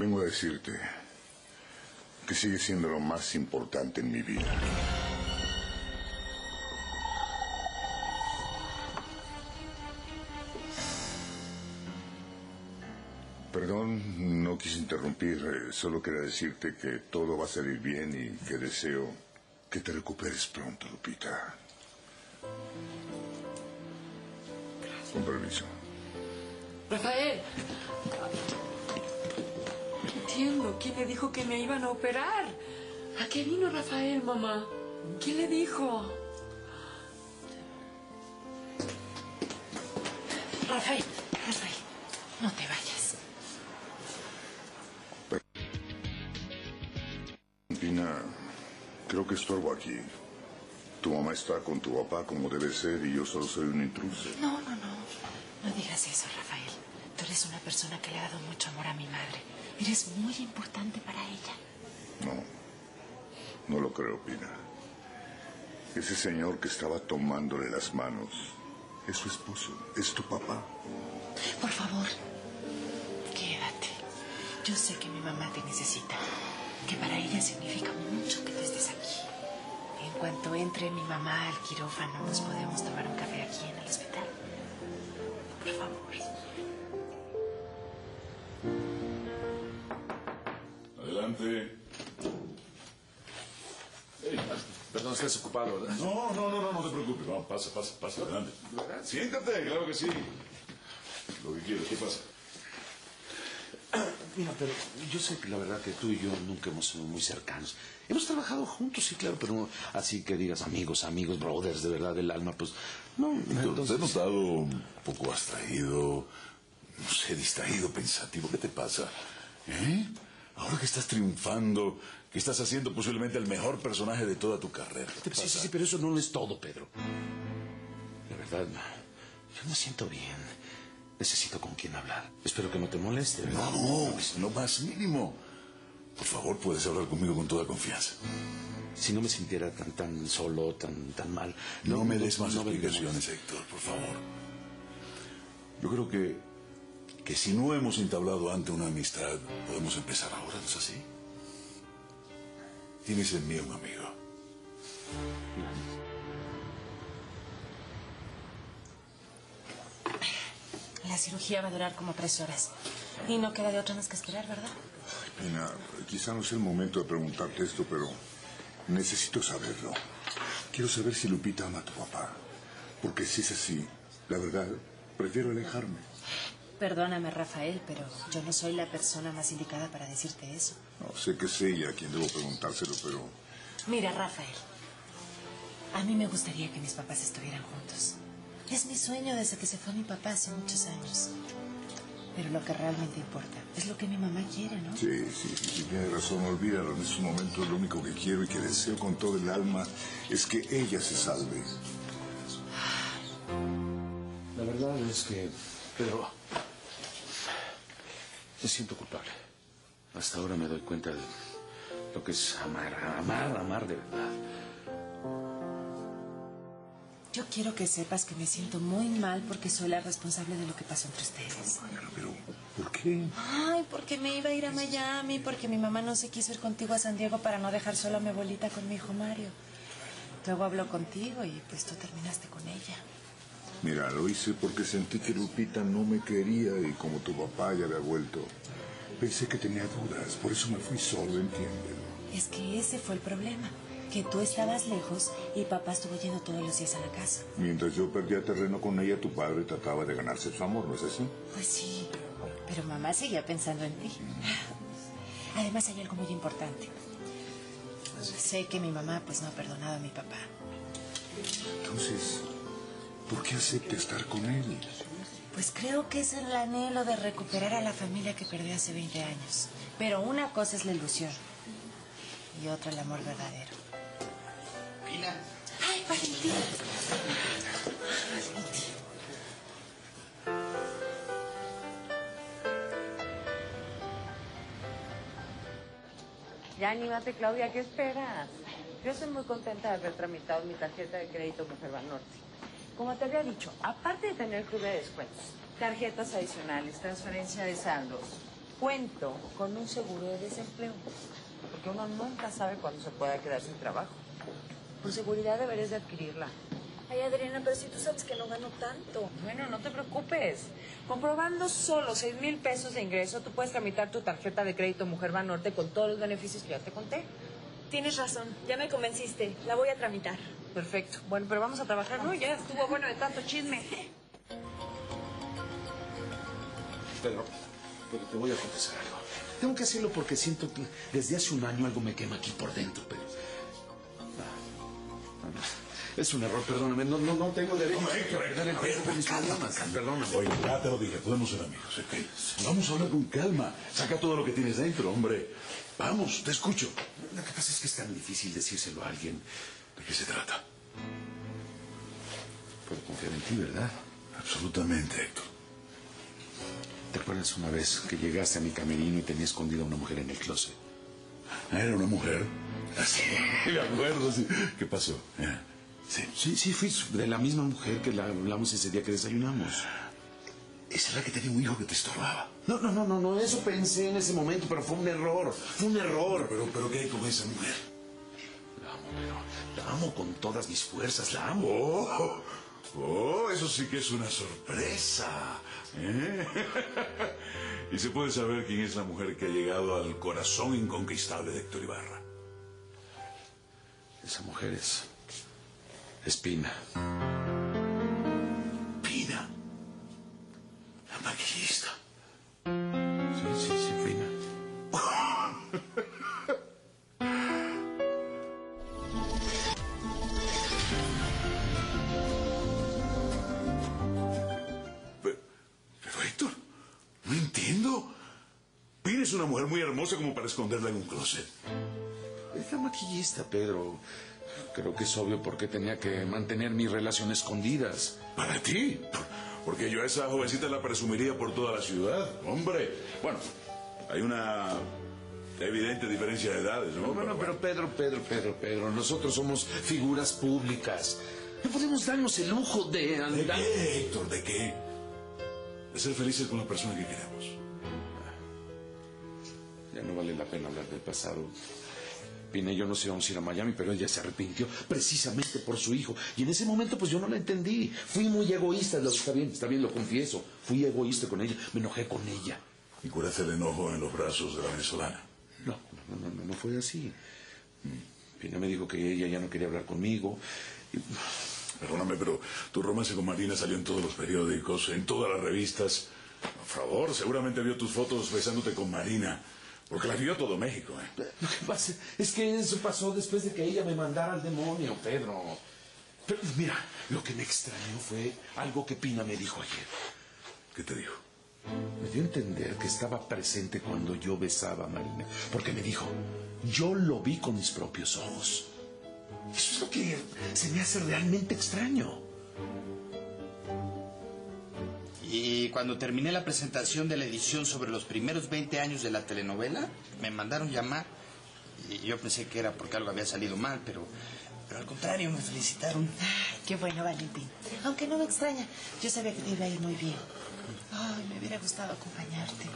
Vengo a decirte que sigue siendo lo más importante en mi vida. Perdón, no quise interrumpir, eh, solo quería decirte que todo va a salir bien y que deseo que te recuperes pronto, Lupita. Con permiso. Rafael. Entiendo. ¿Quién le dijo que me iban a operar? ¿A qué vino Rafael, mamá? ¿Quién le dijo? Rafael, Rafael, no te vayas. Pina, creo que estorbo aquí. Tu mamá está con tu papá como debe ser y yo solo soy un intruso. No, no, no. No digas eso, Rafael. Eres una persona que le ha dado mucho amor a mi madre. Eres muy importante para ella. No, no lo creo, Pina. Ese señor que estaba tomándole las manos es su esposo, es tu papá. Por favor, quédate. Yo sé que mi mamá te necesita, que para ella significa mucho que tú estés aquí. En cuanto entre mi mamá al quirófano, nos podemos tomar un café aquí en el hospital. Por favor. Adelante. Ey, perdón, estás ocupado, ¿verdad? No, no, no, no, no te preocupes. Vamos, pasa, pasa, pasa, adelante. Siéntate, claro que sí. Lo que quieras, ¿qué pasa? Mira, pero yo sé que la verdad que tú y yo nunca hemos sido muy cercanos. Hemos trabajado juntos, sí, claro, pero no así que digas amigos, amigos, brothers, de verdad, del alma, pues no. Entonces... He notado un poco abstraído, no sé, distraído, pensativo. ¿Qué te pasa? ¿Eh? Ahora que estás triunfando, que estás haciendo posiblemente el mejor personaje de toda tu carrera. Sí, sí, sí, pero eso no es todo, Pedro. La verdad, yo me siento bien. Necesito con quién hablar. Espero que no te moleste, ¿verdad? No, es lo más mínimo. Por favor, puedes hablar conmigo con toda confianza. Si no me sintiera tan tan solo, tan tan mal. No, no me des más no explicaciones, Héctor, por favor. Yo creo que que si no hemos entablado antes una amistad, podemos empezar ahora, ¿no es así? Tienes en mí un amigo. La cirugía va a durar como tres horas. Y no queda de otra más que esperar, ¿verdad? Ay, Pina, quizá no sea el momento de preguntarte esto, pero necesito saberlo. Quiero saber si Lupita ama a tu papá. Porque si es así, la verdad, prefiero alejarme. Perdóname, Rafael, pero yo no soy la persona más indicada para decirte eso. No, sé que es ella a quien debo preguntárselo, pero... Mira, Rafael, a mí me gustaría que mis papás estuvieran juntos. Es mi sueño desde que se fue mi papá hace muchos años. Pero lo que realmente importa es lo que mi mamá quiere, ¿no? Sí, sí, sí, tiene razón. Olvídalo. En estos momentos lo único que quiero y que deseo con todo el alma es que ella se salve. La verdad es que, Pedro, me siento culpable. Hasta ahora me doy cuenta de lo que es amar, amar, amar de verdad. Yo quiero que sepas que me siento muy mal porque soy la responsable de lo que pasó entre ustedes. Pero, ¿por qué? Ay, porque me iba a ir a Miami, porque mi mamá no se quiso ir contigo a San Diego para no dejar sola a mi abuelita con mi hijo Mario. Luego habló contigo y pues tú terminaste con ella. Mira, lo hice porque sentí que Lupita no me quería y como tu papá ya había vuelto, pensé que tenía dudas, por eso me fui solo, entiéndelo. Es que ese fue el problema, que tú estabas lejos y papá estuvo yendo todos los días a la casa. Mientras yo perdía terreno con ella, tu padre trataba de ganarse su amor, ¿no es así? Pues sí, pero mamá seguía pensando en ti. Además hay algo muy importante. Sé que mi mamá pues no ha perdonado a mi papá. Entonces, ¿por qué acepta estar con él? Pues creo que es el anhelo de recuperar a la familia que perdió hace 20 años. Pero una cosa es la ilusión y otra el amor verdadero. Pina. ¡Ay, Valentín! Valentín. Ya anímate, Claudia, ¿qué esperas? Yo estoy muy contenta de haber tramitado mi tarjeta de crédito Mujer Banorte. Como te había dicho, aparte de tener club de descuentos, tarjetas adicionales, transferencia de saldos, cuento con un seguro de desempleo. Porque uno nunca sabe cuándo se pueda quedar sin trabajo. Por seguridad deberías de adquirirla. Ay, Adriana, pero si tú sabes que no gano tanto. Bueno, no te preocupes. Comprobando solo seis mil pesos de ingreso, tú puedes tramitar tu tarjeta de crédito Mujer Banorte con todos los beneficios que ya te conté. Tienes razón, ya me convenciste. La voy a tramitar. Perfecto. Bueno, pero vamos a trabajar, ¿no? Ya estuvo bueno de tanto chisme. Pedro, pero te voy a confesar algo. Tengo que hacerlo porque siento que desde hace un año algo me quema aquí por dentro, pero... Ah. Es un error, perdóname. No, no, no tengo derecho a perder el tiempo con mis problemas. Perdóname. Oye, ya te lo dije, podemos ser amigos, ¿ok? Vamos a hablar con calma. Saca todo lo que tienes dentro, hombre. Vamos, te escucho. Lo que pasa es que es tan difícil decírselo a alguien. ¿De qué se trata? Puedo confiar en ti, ¿verdad? Absolutamente, Héctor. ¿Te acuerdas una vez que llegaste a mi camerino y tenía escondida a una mujer en el closet? ¿Era una mujer? Sí, me acuerdo, sí. ¿Qué pasó? Eh, Sí. Sí, sí, fui de la misma mujer que la hablamos ese día que desayunamos. Esa es la que tenía un hijo que te estorbaba. No, no, no, no, no, eso pensé en ese momento, pero fue un error, fue un error. Pero, pero, ¿qué hay con esa mujer? La amo, pero la amo con todas mis fuerzas, la amo. Oh, oh, eso sí que es una sorpresa. ¿eh? y se puede saber quién es la mujer que ha llegado al corazón inconquistable de Héctor Ibarra. Esa mujer es Espina. Pina. La maquillista. Sí, sí, sí, Pina. Pero, pero, Héctor, no entiendo. Pina es una mujer muy hermosa como para esconderla en un closet. Es la maquillista, Pedro. Creo que es obvio por qué tenía que mantener mi relación escondidas. ¿Para ti? Porque yo a esa jovencita la presumiría por toda la ciudad. Hombre, bueno, hay una evidente diferencia de edades, ¿no? Bueno, pero Pedro, Pedro, Pedro, Pedro, nosotros somos figuras públicas. No podemos darnos el lujo de ¿De andar... qué, Héctor? ¿De qué? De ser felices con la persona que queremos. Ya no vale la pena hablar del pasado. Pina y yo nos íbamos a ir a Miami, pero ella se arrepintió precisamente por su hijo. Y en ese momento, pues yo no la entendí. Fui muy egoísta. Lo, está bien, está bien, lo confieso. Fui egoísta con ella. Me enojé con ella. Y curaste el enojo en los brazos de la venezolana. No, no, no, no, no fue así. Pina me dijo que ella ya no quería hablar conmigo. Y- Perdóname, pero tu romance con Marina salió en todos los periódicos, en todas las revistas. Por favor, seguramente vio tus fotos besándote con Marina. Porque las vio todo México, ¿eh? Lo que pasa es que eso pasó después de que ella me mandara al demonio, Pedro. Pero mira, lo que me extrañó fue algo que Pina me dijo ayer. ¿Qué te dijo? Me dio a entender que estaba presente cuando yo besaba a Marina, porque me dijo, yo lo vi con mis propios ojos. Eso es lo que se me hace realmente extraño. Y cuando terminé la presentación de la edición sobre los primeros 20 años de la telenovela, me mandaron llamar. Y yo pensé que era porque algo había salido mal, pero, pero al contrario, me felicitaron. Qué bueno, Valentín. Aunque no me extraña, yo sabía que te iba a ir muy bien. Ay, me hubiera gustado acompañarte.